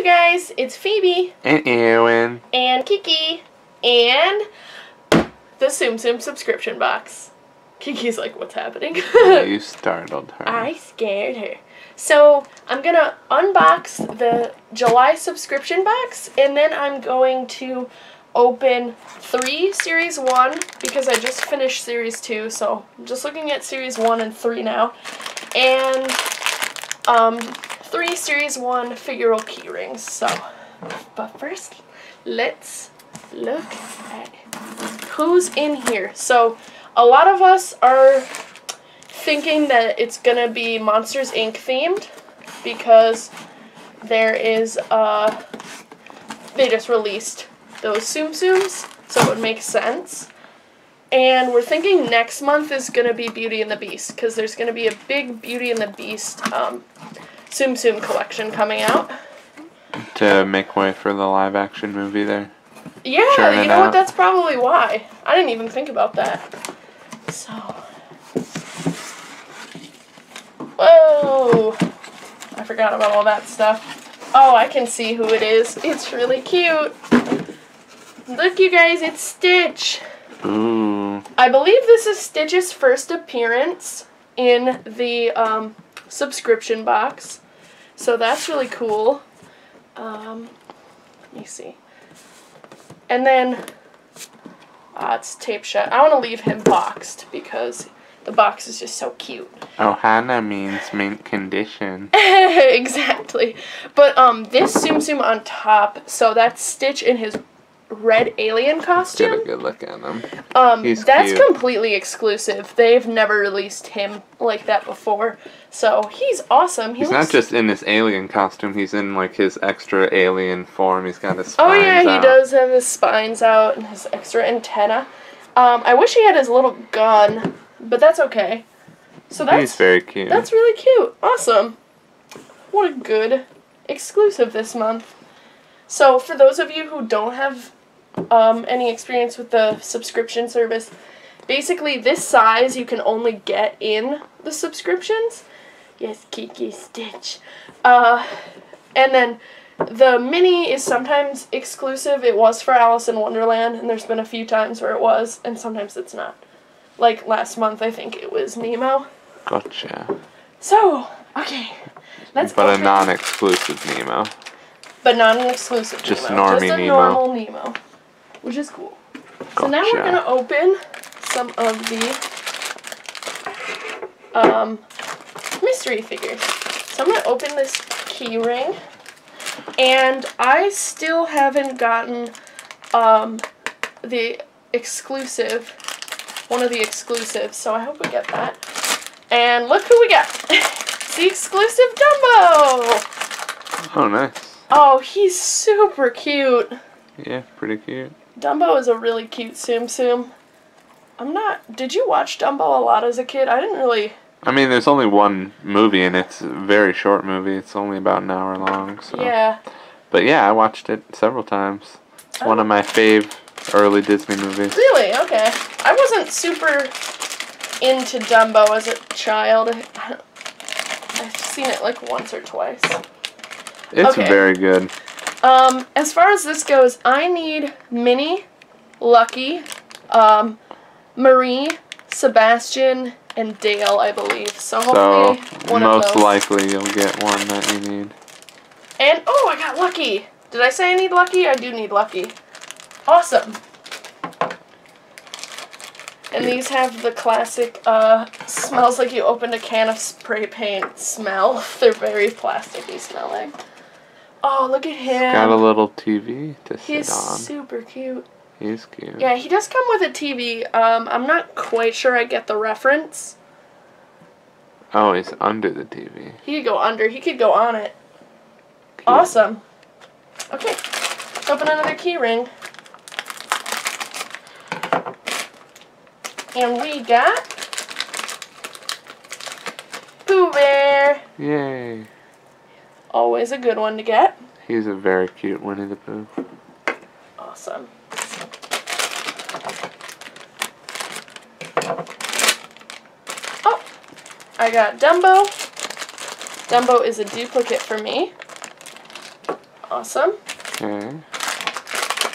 you guys, it's Phoebe And Ewan. and Kiki and the Tsum Tsum subscription box. Kiki's like, what's happening? you startled her. I scared her. So I'm gonna unbox the July subscription box and then I'm going to open three series one because I just finished series two, so I'm just looking at series one and three now. And um three series one figural key rings. So but first let's look at who's in here. So a lot of us are thinking that it's gonna be Monsters Inc. themed because there is uh they just released those Tsum Tsums, so it would make sense. And we're thinking next month is gonna be Beauty and the Beast because there's gonna be a big Beauty and the Beast um, Tsum Tsum collection coming out. To make way for the live action movie there. Yeah, Churn you know what? That's probably why. I didn't even think about that. So. Whoa! I forgot about all that stuff. Oh, I can see who it is. It's really cute. Look, you guys, it's Stitch. Ooh. I believe this is Stitch's first appearance in the um, subscription box. So that's really cool. Um, let me see. And then, uh, it's tape shut. I want to leave him boxed because the box is just so cute. Oh, Ohana means mint condition. exactly. But um, this Tsum Tsum on top, so that Stitch in his red alien costume. Get a good look at him. Um, He's that's cute. completely exclusive. They've never released him like that before. So he's awesome. He He's looks not just in his alien costume, he's in like his extra alien form. He's got his Oh yeah, he out. does have his spines out and his extra antenna. Um, I wish he had his little gun, but that's okay. So that's He's very cute. that's really cute. Awesome. What a good exclusive this month. So for those of you who don't have um, any experience with the subscription service, basically this size you can only get in the subscriptions. Yes, Kiki Stitch. Uh, and then the mini is sometimes exclusive. It was for Alice in Wonderland, and there's been a few times where it was, and sometimes it's not. Like last month, I think it was Nemo. Gotcha. So, okay, let's But a non exclusive Nemo. but not an exclusive Just Nemo. normie just a Nemo. normal Nemo, which is cool. So now we're gonna open some of the um, mystery figures. So I'm gonna open this key ring, and I still haven't gotten um, the exclusive, one of the exclusives. So I hope we get that. And look who we got! it's the exclusive Dumbo. Oh, nice. Oh, he's super cute. Yeah, pretty cute. Dumbo is a really cute Tsum Tsum. I'm not. Did you watch Dumbo a lot as a kid? I didn't really. I mean, there's only one movie, and it's a very short movie. It's only about an hour long. So. Yeah. But yeah, I watched it several times. It's one of my fave early Disney movies. Really? Okay. I wasn't super into Dumbo as a child. I- I've seen it like once or twice. It's Okay. very good. Um, as far as this goes, I need Minnie, Lucky, um, Marie, Sebastian, and Dale, I believe. So So hopefully one of most those. likely you'll get one that you need. And oh, I got Lucky. Did I say I need Lucky? I do need Lucky. Awesome. And these have the classic uh, smells like you opened a can of spray paint smell. They're very plasticky smelling. Oh, look at him. Got a little TV to sit on. He's super cute. He's cute. Yeah, he does come with a TV. Um, I'm not quite sure I get the reference. Oh, he's under the TV. He could go under. He could go on it. Awesome. Okay, let's open another key ring. And we got Pooh Bear. Yay. Always a good one to get. He's a very cute Winnie the Pooh. Awesome. Oh, I got Dumbo. Dumbo is a duplicate for me. Awesome. Okay.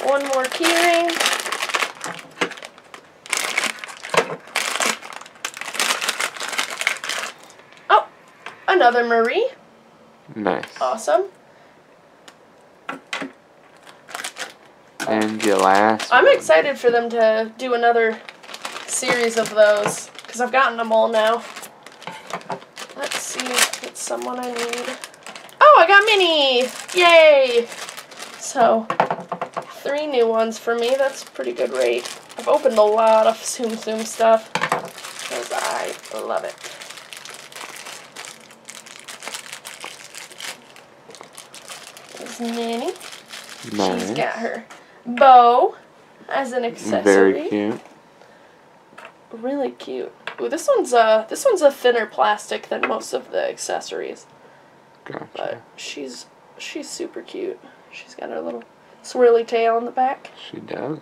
One more keyring. Oh, another Marie. Nice. Awesome. And your last. I'm one. excited for them to do another series of those because I've gotten them all now. Let's see if it's someone I need. Oh, I got Minnie! Yay! So, three new ones for me. That's a pretty good rate. I've opened a lot of Tsum Tsum stuff because I love it. There's Minnie. Nice. She's got her bow as an accessory. Very cute. Really cute. Ooh, this one's a this one's a thinner plastic than most of the accessories, Gotcha. but she's she's super cute. She's got her little swirly tail in the back, She does.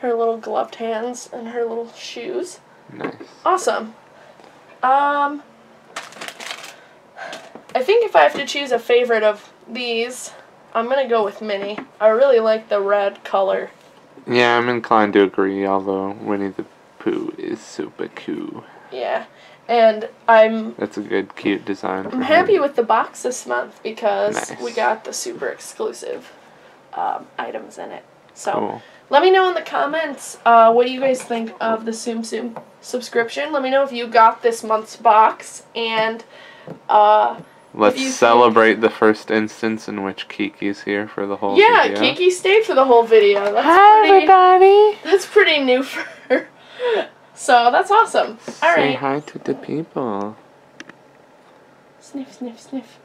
her little gloved hands, and her little shoes. Nice. Awesome. Um, I think if I have to choose a favorite of these, I'm gonna go with Minnie. I really like the red color. Yeah, I'm inclined to agree, although Winnie the Pooh is super cool. Yeah, and I'm That's a good, cute design. I'm happy with the box this month because Nice. we got the super exclusive um, items in it. So Cool. let me know in the comments uh, what you guys think of the Tsum Tsum subscription. Let me know if you got this month's box and uh, Let's you think- celebrate the first instance in which Kiki's here for the whole yeah, video. Kiki stayed for the whole video. That's Hi, pretty. everybody. That's pretty new for her. So that's awesome. All Say right. hi to the people. Sniff, sniff, sniff.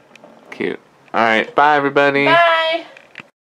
Cute. All right. Bye, everybody. Bye.